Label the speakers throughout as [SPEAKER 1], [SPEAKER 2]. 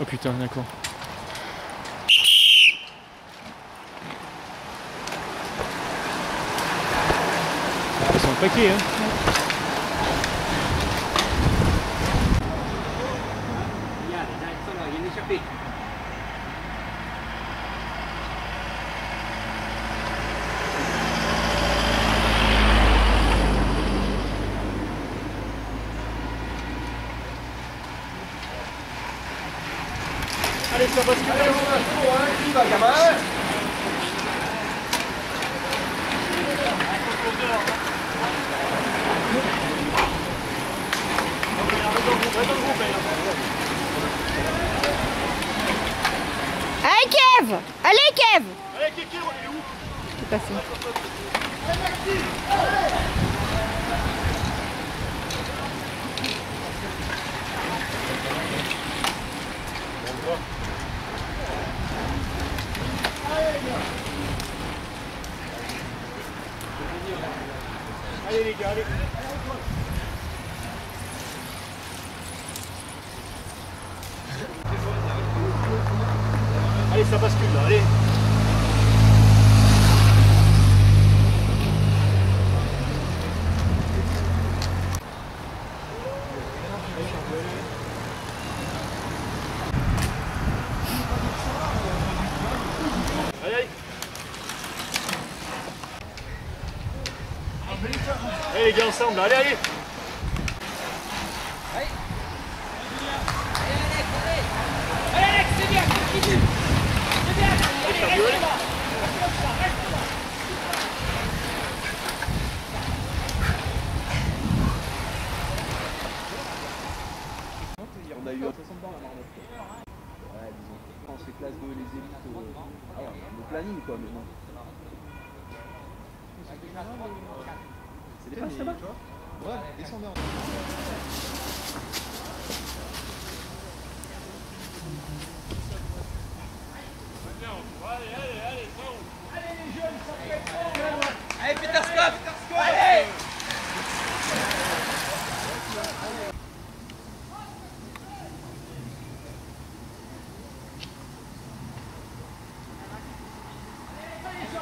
[SPEAKER 1] Oh putain, d'accord. Ils sont paquets, hein.
[SPEAKER 2] Allez, ça bascule, hein, qui va, gamin
[SPEAKER 3] Allez Kev Allez Kev
[SPEAKER 2] Allez, Kiki, il est où?
[SPEAKER 3] C'est passé.
[SPEAKER 2] Allez, les gars, allez. Ça bascule là, allez. Allez, les gars ensemble, allez, allez
[SPEAKER 4] On a eu 60 ans la marmotte. Ouais, disons. Quand c'est classe 2 les élites, euh, ah ouais, le planning quoi, mais bon. C'est des là-bas Ouais, descendez en
[SPEAKER 3] Allez Kéké
[SPEAKER 1] Allez,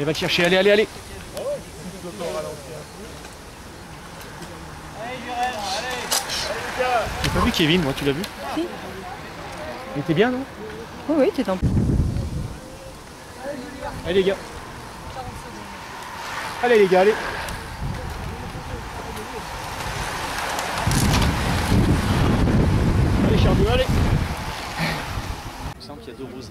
[SPEAKER 1] va te chercher, allez, allez, allez. J'ai pas vu Kevin, moi, tu l'as vu
[SPEAKER 3] Si.
[SPEAKER 1] Il était bien, non
[SPEAKER 3] Oui, oui, t'es en
[SPEAKER 1] Allez les gars. Allez les gars, allez. Allez Charbon, allez. Il me semble qu'il y a deux roses.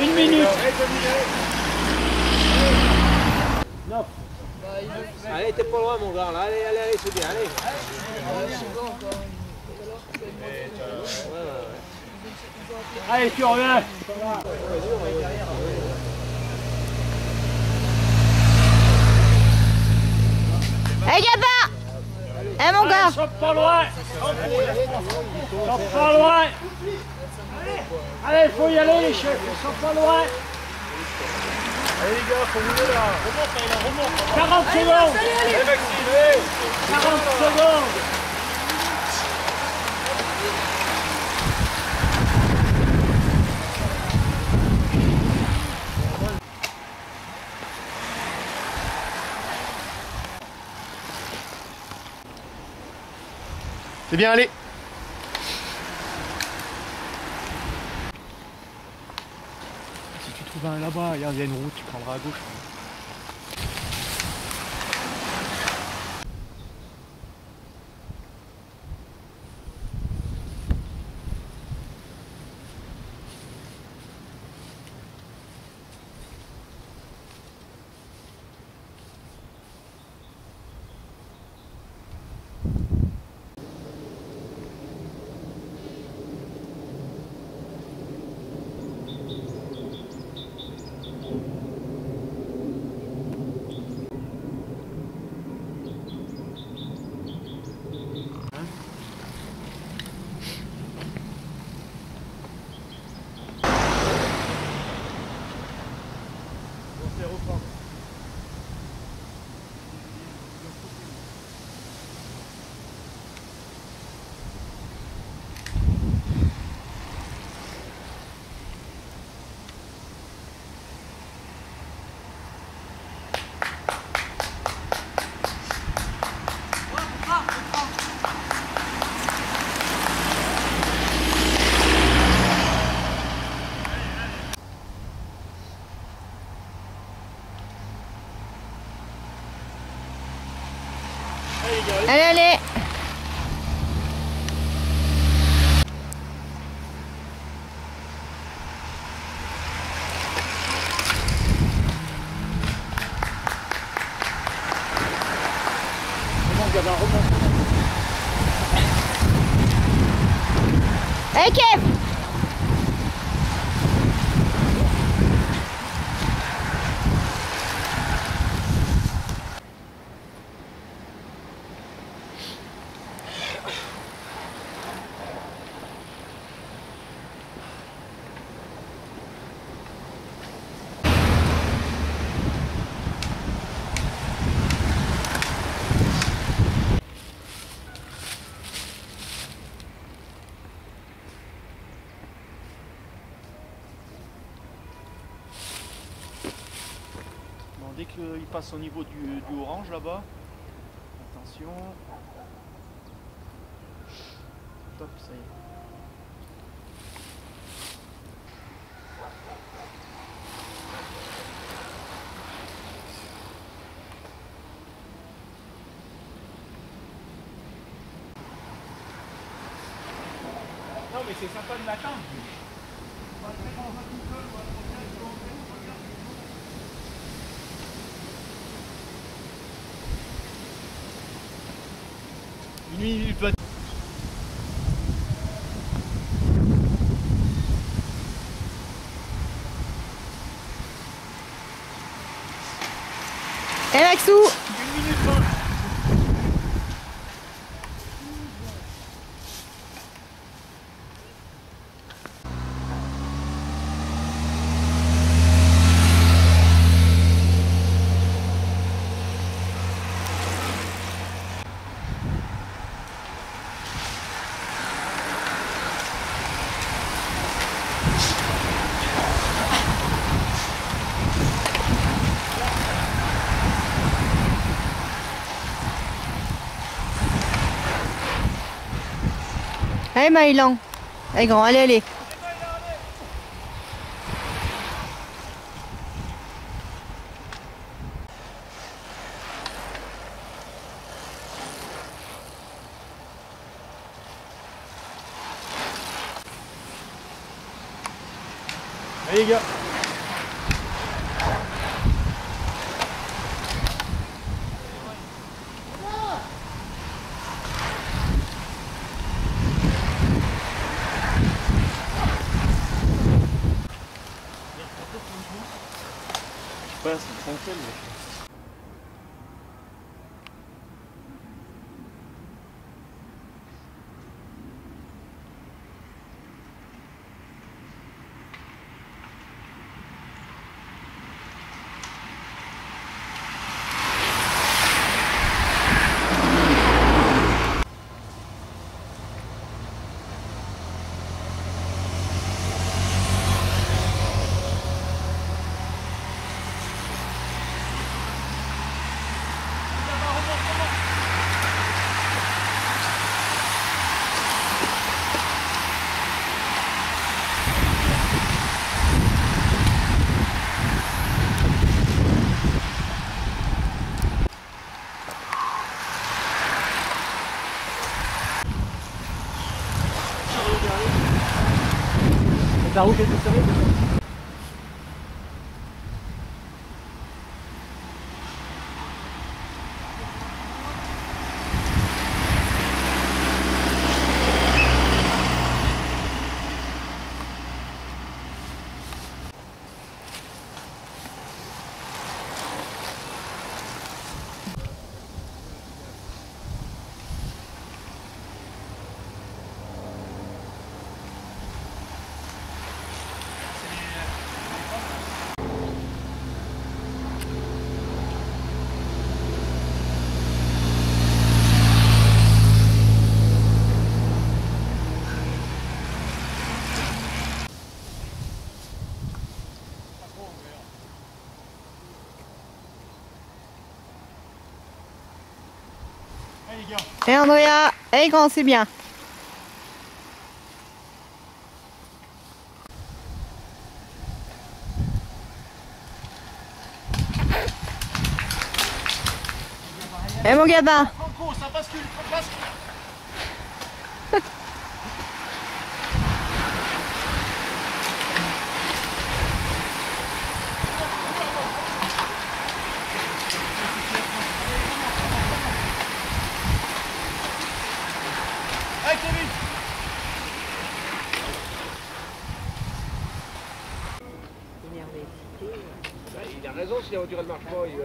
[SPEAKER 2] Une minute
[SPEAKER 5] Allez, t'es pas loin, mon gars, là. Allez, allez, allez, c'est bien, allez.
[SPEAKER 1] Allez, tu reviens
[SPEAKER 3] Allez, Gabin Eh, mon gars
[SPEAKER 1] Chope pas loin. Chope pas loin. Allez, il faut y aller, les chefs, sont pas loin. Allez, les gars, faut vous là. Remonte, 40 secondes. Allez, Maxime, allez. 40 secondes
[SPEAKER 6] C'est bien, allez Si tu trouves un là-bas, il y a une route, tu prendras à gauche.
[SPEAKER 3] Allez, allez Allez, Kev
[SPEAKER 6] Bon, dès qu'il passe au niveau du, du orange là-bas, attention. Top, ça y est.
[SPEAKER 1] Non, mais c'est sympa de l'attendre
[SPEAKER 6] Une minute, pas-
[SPEAKER 3] Eh, Maxou Allez, Maïlan Allez, grand, allez, allez.
[SPEAKER 6] Allez les gars
[SPEAKER 2] La route est desserrée
[SPEAKER 3] Et Andrea, et grand, c'est bien. Et mon gamin
[SPEAKER 2] Franco, ça bascule, ça bascule Allez Kevin
[SPEAKER 7] Bah, il a raison, si la voiture elle marche pas, il va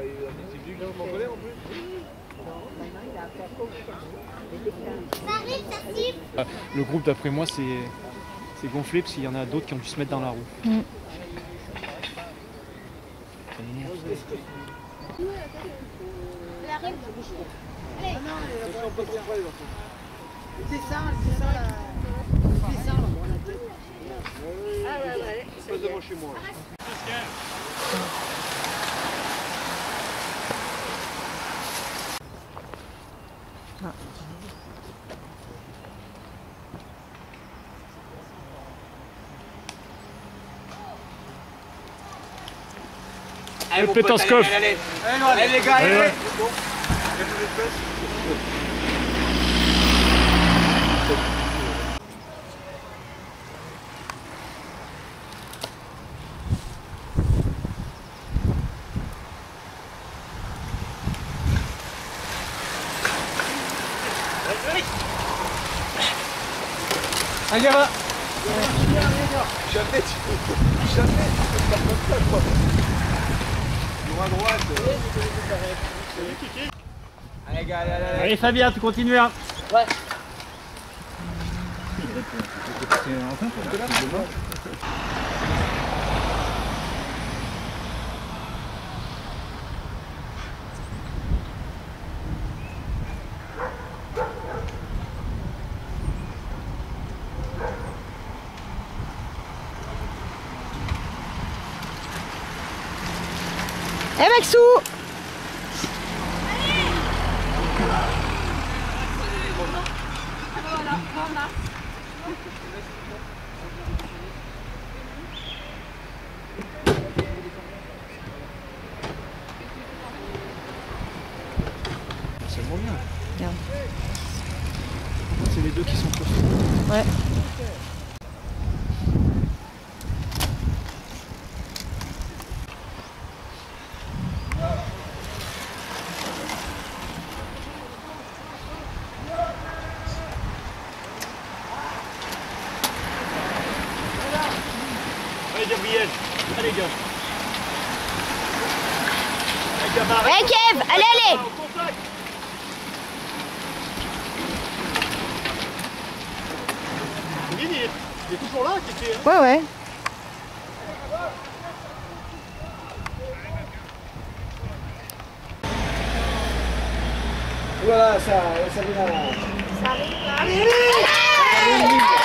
[SPEAKER 7] c'est plus que je m'en connais en plus.
[SPEAKER 1] Le groupe, d'après moi, c'est c'est gonflé parce qu'il y en a d'autres qui ont dû se mettre dans la roue.
[SPEAKER 3] Mm.
[SPEAKER 1] Ça
[SPEAKER 7] devant chez moi.
[SPEAKER 2] Le pétoscope
[SPEAKER 8] Allez, les gars, allez,
[SPEAKER 2] Ouais, ouais.
[SPEAKER 8] Allez, va
[SPEAKER 7] Jamais tu peux faire comme ça quoi. Droit droite.
[SPEAKER 8] Allez, gars, allez, allez, allez.
[SPEAKER 2] Fabien, tu continues hein
[SPEAKER 3] Et Maxou
[SPEAKER 1] C'est le bien.
[SPEAKER 3] Bien.
[SPEAKER 1] C'est les deux qui sont costauds.
[SPEAKER 3] Ouais.
[SPEAKER 2] Allez Gabriel Allez gars
[SPEAKER 3] Eh Kev, allez, allez.
[SPEAKER 2] Il est, il est toujours là, qui était.
[SPEAKER 3] Ouais, ouais.
[SPEAKER 1] Voilà, ça, ça vient. Là.
[SPEAKER 3] Eh Massou
[SPEAKER 1] Allez,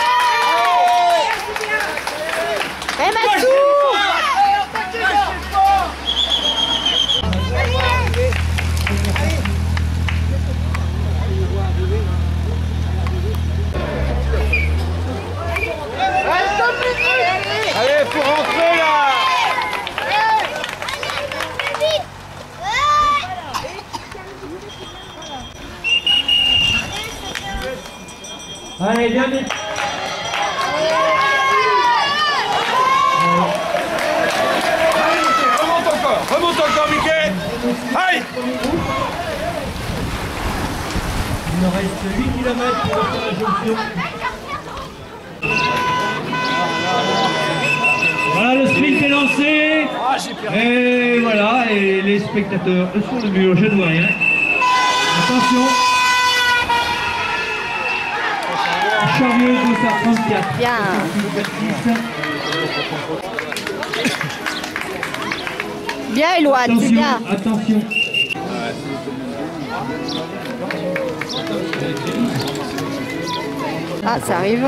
[SPEAKER 2] Hemen dur. Voilà, le sprint est lancé. Et voilà, et les spectateurs sur le mur, je ne vois rien. Attention. Chariot 234.
[SPEAKER 3] Bien. Bien Eloane, c'est bien.
[SPEAKER 2] attention.
[SPEAKER 3] Ah, ça arrive.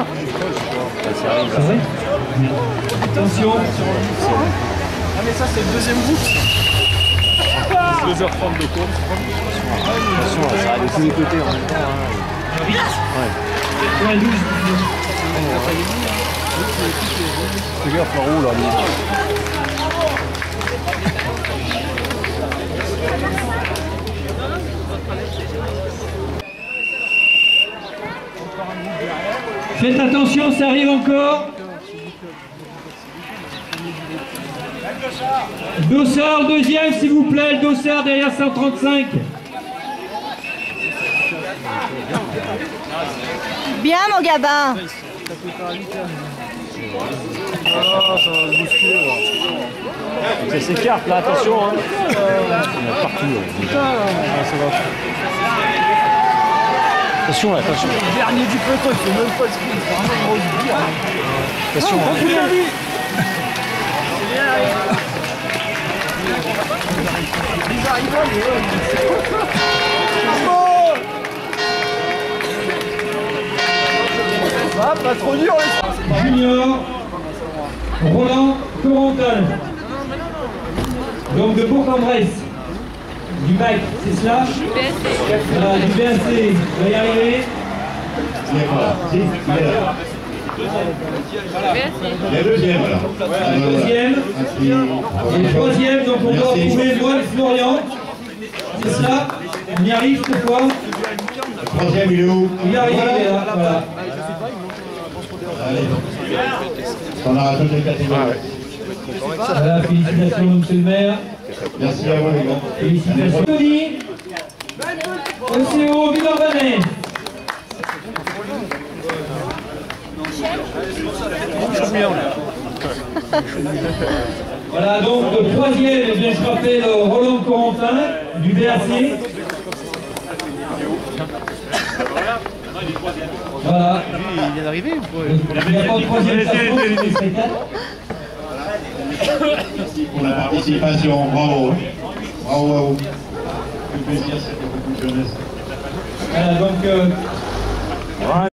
[SPEAKER 2] Attention.
[SPEAKER 1] Ah mais ça c'est le deuxième groupe 2h30 de course. Attention, ça arrive de tous les côtés en même temps.
[SPEAKER 2] Ouais, 12.
[SPEAKER 1] Fais gaffe par où là
[SPEAKER 2] Faites attention, ça arrive encore. Dossard, deuxième, s'il vous plaît. Le Dossard derrière 135.
[SPEAKER 3] Bien mon gabin.
[SPEAKER 1] Ça s'écarte là, attention hein. Partout là, attention. Le dernier du peloton, il fait même pas de sprint, c'est vraiment bière. Attention. hein. Ah, pas trop dur les
[SPEAKER 2] Junior, Roland Corentin. Donc de Bourg-en-Bresse. Du bac, c'est cela Voilà, du BAC. On va y arriver.
[SPEAKER 9] La deuxième alors.
[SPEAKER 2] Deuxième. Et le troisième, donc on doit retrouver Loïc Florian. C'est cela On y arrive cette fois
[SPEAKER 9] Troisième, il est où
[SPEAKER 2] Il arrive, il est là, voilà.
[SPEAKER 9] Allez. On a les catégories.
[SPEAKER 2] Voilà, félicitations monsieur le maire.
[SPEAKER 9] Merci à vous les gars.
[SPEAKER 2] Félicitations. Tony, OCO Villeurbanne. Voilà, donc le troisième, eh bien, je rappelle euh, Roland Corentin du BAC. Voilà.
[SPEAKER 10] Il vient d'arriver ou quoi
[SPEAKER 2] Il n'y a pas de troisième le spectacle.
[SPEAKER 9] Pour la participation, bravo. Bravo à plaisir, c'était beaucoup de jeunesse.
[SPEAKER 2] Voilà, donc. euh,